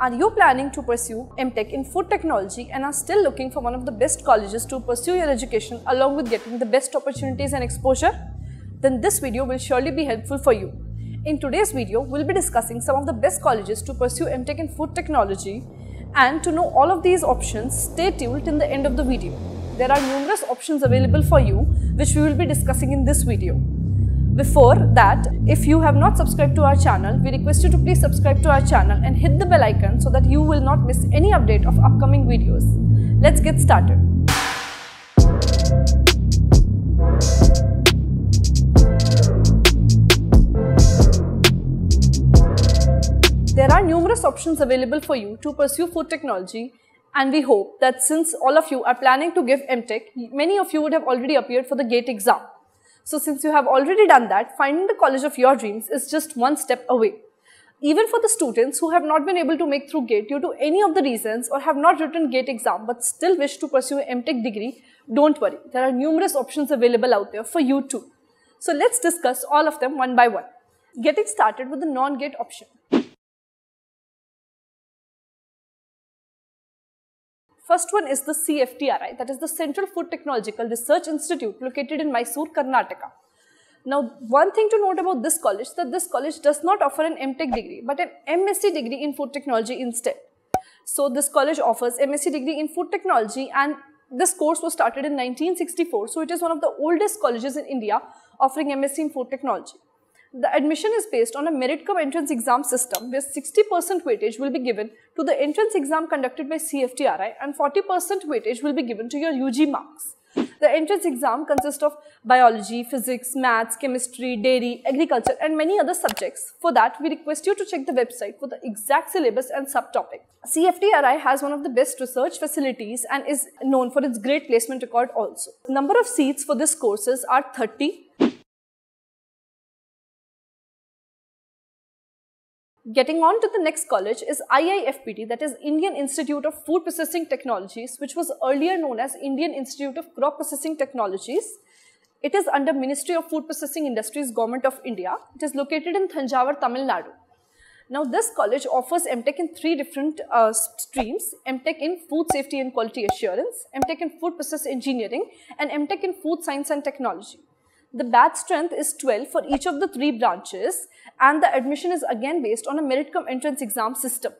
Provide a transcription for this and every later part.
Are you planning to pursue MTech in food technology and are still looking for one of the best colleges to pursue your education along with getting the best opportunities and exposure? Then this video will surely be helpful for you. In today's video, we'll be discussing some of the best colleges to pursue MTech in food technology and to know all of these options, stay tuned till the end of the video. There are numerous options available for you which we will be discussing in this video. Before that, if you have not subscribed to our channel, we request you to please subscribe to our channel and hit the bell icon so that you will not miss any update of upcoming videos. Let's get started. There are numerous options available for you to pursue food technology and we hope that since all of you are planning to give MTech, many of you would have already appeared for the GATE exam. So since you have already done that, finding the college of your dreams is just one step away. Even for the students who have not been able to make through GATE due to any of the reasons or have not written GATE exam but still wish to pursue MTech degree, don't worry. There are numerous options available out there for you too. So let's discuss all of them one by one. Getting started with the non-GATE option. First one is the CFTRI, that is the Central Food Technological Research Institute located in Mysore, Karnataka. Now, one thing to note about this college that this college does not offer an MTech degree, but an MSc degree in food technology instead. So, this college offers MSc degree in food technology and this course was started in 1964. So, it is one of the oldest colleges in India offering MSc in food technology. The admission is based on a merit cum entrance exam system where 60% weightage will be given to the entrance exam conducted by CFTRI and 40% weightage will be given to your UG marks. The entrance exam consists of biology, physics, maths, chemistry, dairy, agriculture and many other subjects. For that, we request you to check the website for the exact syllabus and subtopic. CFTRI has one of the best research facilities and is known for its great placement record also. Number of seats for this courses are 30 Getting on to the next college is IIFPT, that is Indian Institute of Food Processing Technologies, which was earlier known as Indian Institute of Crop Processing Technologies. It is under Ministry of Food Processing Industries, Government of India. It is located in Thanjavur, Tamil Nadu. Now, this college offers MTech in three different uh, streams, MTech in Food Safety and Quality Assurance, MTech in Food Process Engineering, and MTech in Food Science and Technology. The batch strength is 12 for each of the three branches and the admission is again based on a merit cum entrance exam system.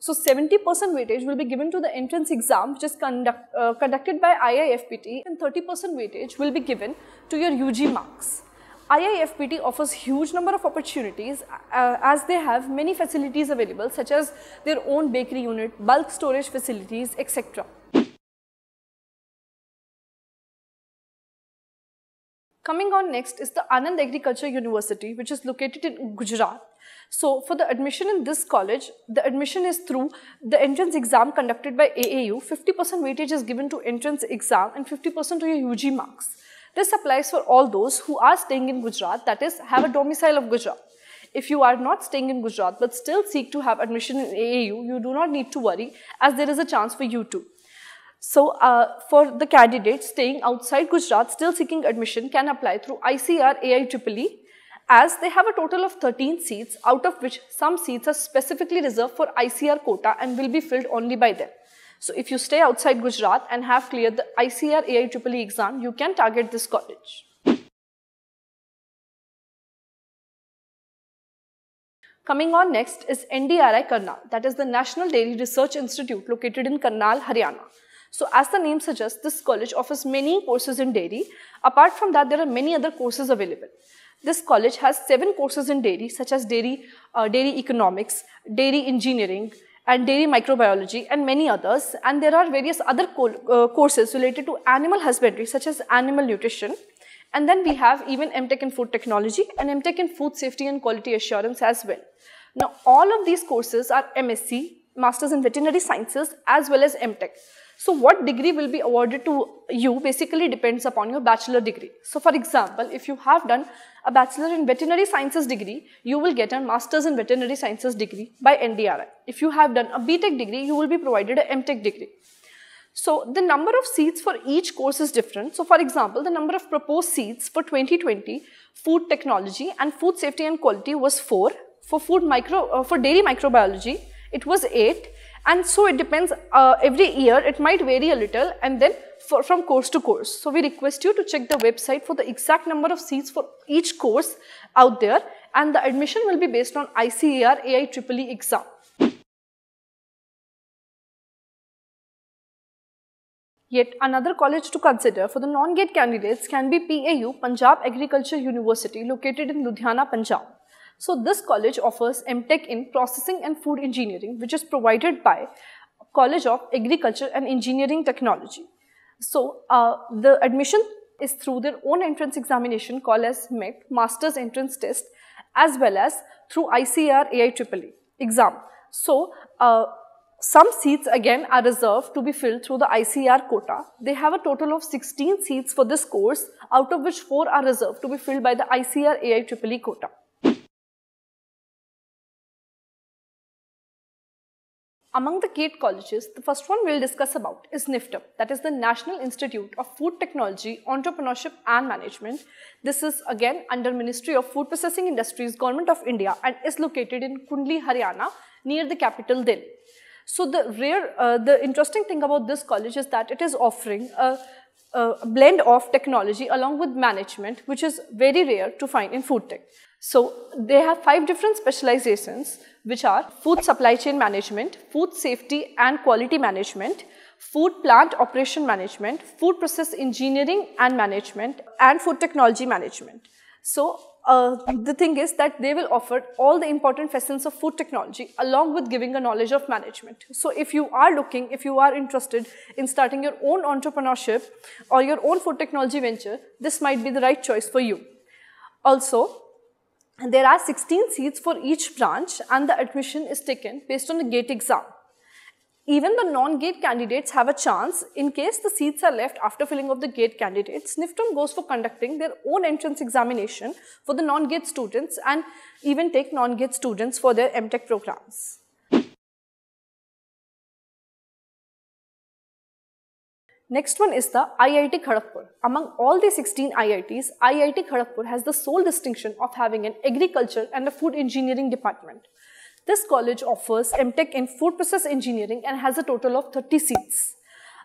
So 70% weightage will be given to the entrance exam which is conduct, uh, conducted by IIFPT and 30% weightage will be given to your UG marks. IIFPT offers huge number of opportunities uh, as they have many facilities available such as their own bakery unit, bulk storage facilities, etc. Coming on next is the Anand Agriculture University which is located in Gujarat. So for the admission in this college, the admission is through the entrance exam conducted by AAU. 50% weightage is given to entrance exam and 50% to your UG marks. This applies for all those who are staying in Gujarat that is have a domicile of Gujarat. If you are not staying in Gujarat but still seek to have admission in AAU, you do not need to worry as there is a chance for you too. So, uh, for the candidates staying outside Gujarat still seeking admission can apply through ICAR AIEEE as they have a total of 13 seats out of which some seats are specifically reserved for ICAR quota and will be filled only by them. So, if you stay outside Gujarat and have cleared the ICAR AIEEE exam, you can target this college. Coming on next is NDRI Karnal, that is the National Dairy Research Institute located in Karnal, Haryana. So as the name suggests, this college offers many courses in dairy. Apart from that, there are many other courses available. This college has seven courses in dairy, such as dairy, uh, dairy economics, dairy engineering, and dairy microbiology, and many others. And there are various other co uh, courses related to animal husbandry, such as animal nutrition. And then we have even MTech in food technology and MTech in food safety and quality assurance as well. Now, all of these courses are MSc, Masters in Veterinary Sciences, as well as MTech. So what degree will be awarded to you basically depends upon your bachelor degree. So for example, if you have done a bachelor in veterinary sciences degree, you will get a master's in veterinary sciences degree by NDRI. If you have done a BTech degree, you will be provided a MTech degree. So the number of seats for each course is different. So for example, the number of proposed seats for 2020 food technology and food safety and quality was 4. For food micro, uh, for dairy microbiology, it was 8 and so it depends uh, every year it might vary a little and then for, from course to course. So we request you to check the website for the exact number of seats for each course out there and the admission will be based on ICAR AIEEE exam. Yet another college to consider for the non-GATE candidates can be PAU, Punjab Agriculture University located in Ludhiana, Punjab. So this college offers MTech in Processing and Food Engineering which is provided by College of Agriculture and Engineering Technology. So uh, the admission is through their own entrance examination called as MET, Master's Entrance Test as well as through ICAR AIEEE exam. So uh, some seats again are reserved to be filled through the ICAR quota. They have a total of 16 seats for this course out of which 4 are reserved to be filled by the ICAR AIEEE quota. Among the GATE colleges, the first one we'll discuss about is NIFTEM, that is the National Institute of Food Technology, Entrepreneurship and Management. This is again under Ministry of Food Processing Industries, Government of India and is located in Kundli, Haryana near the capital Delhi. So the rare, uh, the interesting thing about this college is that it is offering a, a blend of technology along with management, which is very rare to find in food tech. So they have five different specializations which are food supply chain management, food safety and quality management, food plant operation management, food process engineering and management and food technology management. So uh, the thing is that they will offer all the important facets of food technology along with giving a knowledge of management. So if you are looking, if you are interested in starting your own entrepreneurship or your own food technology venture, this might be the right choice for you. Also, there are 16 seats for each branch and the admission is taken based on the GATE exam. Even the non-GATE candidates have a chance in case the seats are left after filling of the GATE candidates. NIFTEM goes for conducting their own entrance examination for the non-GATE students and even take non-GATE students for their MTech programs. Next one is the IIT Kharagpur. Among all the 16 IITs, IIT Kharagpur has the sole distinction of having an agriculture and a food engineering department. This college offers MTech in food process engineering and has a total of 30 seats.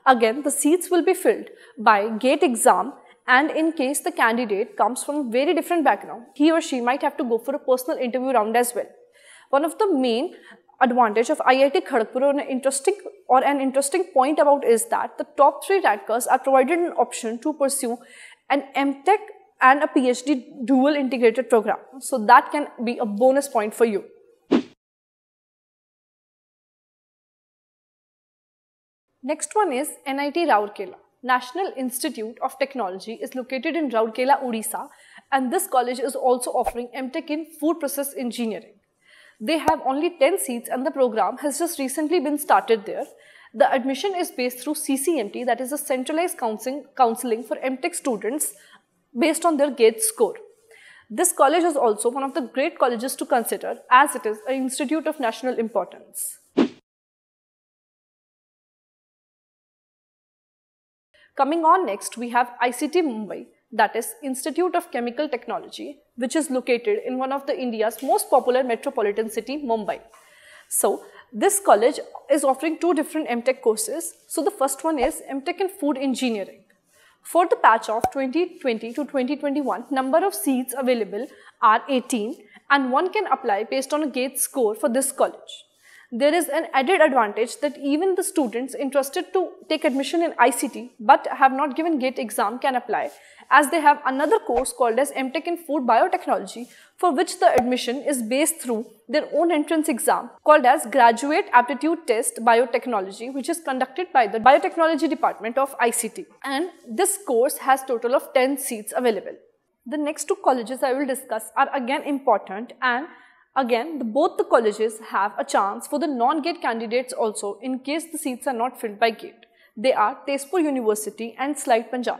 Again, the seats will be filled by GATE exam and in case the candidate comes from very different background, he or she might have to go for a personal interview round as well. One of the main advantage of IIT Kharagpur or an interesting or an interesting point about is that the top three rankers are provided an option to pursue an MTech and a PhD dual integrated program. So that can be a bonus point for you. Next one is NIT Rourkela. National Institute of Technology is located in Rourkela, Odisha and this college is also offering MTech in Food Process Engineering. They have only 10 seats and the program has just recently been started there. The admission is based through CCMT, that is a centralized counseling, counseling for MTech students based on their GATE score. This college is also one of the great colleges to consider as it is an institute of national importance. Coming on next, we have ICT Mumbai, that is Institute of Chemical Technology, which is located in one of the India's most popular metropolitan city, Mumbai. So, this college is offering two different MTech courses. So, the first one is MTech in Food Engineering. For the batch of 2020 to 2021, number of seats available are 18 and one can apply based on a GATE score for this college there is an added advantage that even the students interested to take admission in ICT but have not given GATE exam can apply as they have another course called as MTech in Food Biotechnology for which the admission is based through their own entrance exam called as Graduate Aptitude Test Biotechnology which is conducted by the Biotechnology Department of ICT and this course has total of 10 seats available. The next two colleges I will discuss are again important and Again, the, both the colleges have a chance for the non-GATE candidates also in case the seats are not filled by GATE. They are Tezpur University and SLIET Punjab.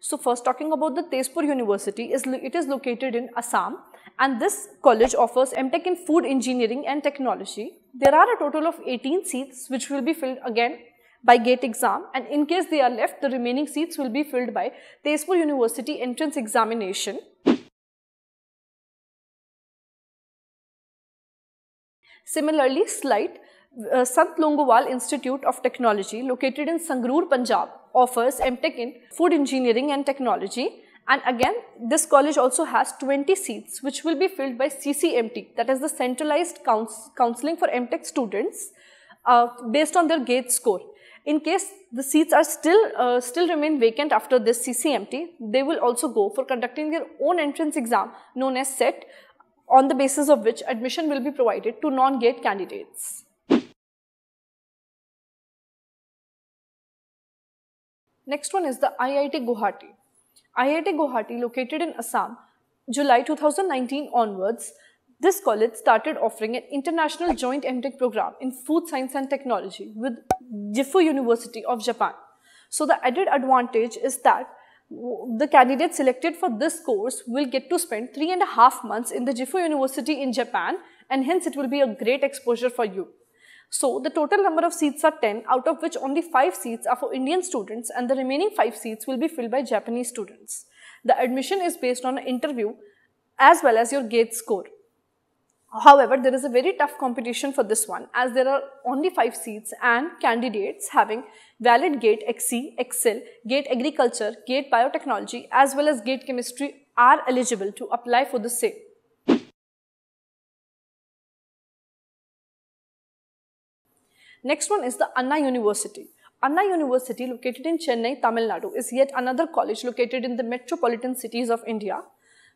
So first talking about the Tezpur University, is it is located in Assam and this college offers MTech in Food Engineering and Technology. There are a total of 18 seats which will be filled again by GATE exam and in case they are left, the remaining seats will be filled by Tezpur University entrance examination. Similarly, SLIET, uh, Sant Longowal Institute of Technology located in Sangrur, Punjab offers MTech in Food Engineering and Technology and again this college also has 20 seats which will be filled by CCMT that is the centralized couns counseling for MTech students uh, based on their GATE score. In case the seats are still uh, still remain vacant after this CCMT, they will also go for conducting their own entrance exam known as SET on the basis of which admission will be provided to non-GATE candidates. Next one is the IIT Guwahati. IIT Guwahati located in Assam, July 2019 onwards, this college started offering an international joint MTech program in food science and technology with Gifu University of Japan. So the added advantage is that the candidate selected for this course will get to spend three and a half months in the Gifu University in Japan and hence it will be a great exposure for you. So the total number of seats are 10 out of which only 5 seats are for Indian students and the remaining 5 seats will be filled by Japanese students. The admission is based on an interview as well as your GATE score. However, there is a very tough competition for this one as there are only 5 seats and candidates having valid GATE XE, XL, GATE Agriculture, GATE Biotechnology as well as GATE Chemistry are eligible to apply for the same. Next one is the Anna University. Anna University located in Chennai, Tamil Nadu is yet another college located in the metropolitan cities of India.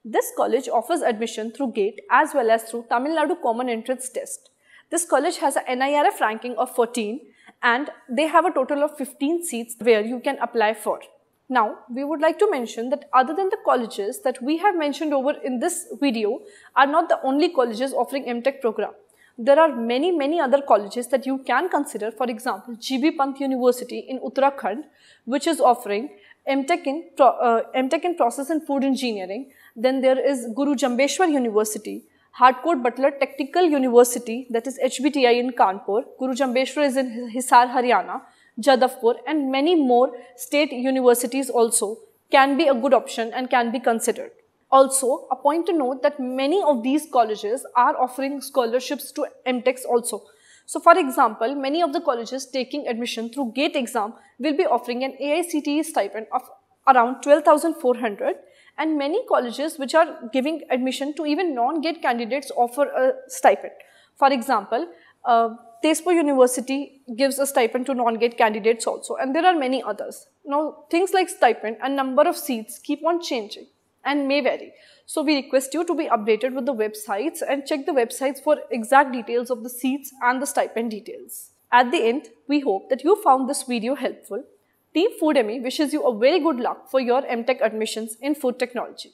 This college offers admission through GATE as well as through Tamil Nadu Common Entrance Test. This college has a NIRF ranking of 14 and they have a total of 15 seats where you can apply for. Now, we would like to mention that other than the colleges that we have mentioned over in this video are not the only colleges offering MTech program there are many, many other colleges that you can consider. For example, GB Pant University in Uttarakhand, which is offering MTech in, uh, MTech in Process and Food Engineering. Then there is Guru Jambheshwar University, Harcourt Butler Technical University, that is HBTI in Kanpur. Guru Jambheshwar is in Hisar, Haryana, Jadavpur, and many more state universities also can be a good option and can be considered. Also, a point to note that many of these colleges are offering scholarships to MTechs also. So for example, many of the colleges taking admission through GATE exam will be offering an AICTE stipend of around 12,400 and many colleges which are giving admission to even non-GATE candidates offer a stipend. For example, uh, Tezpur University gives a stipend to non-GATE candidates also and there are many others. Now things like stipend and number of seats keep on changing and may vary. So we request you to be updated with the websites and check the websites for exact details of the seats and the stipend details. At the end, we hope that you found this video helpful. Team Foodemy wishes you a very good luck for your MTech admissions in food technology.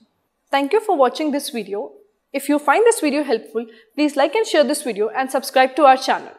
Thank you for watching this video. If you find this video helpful, please like and share this video and subscribe to our channel.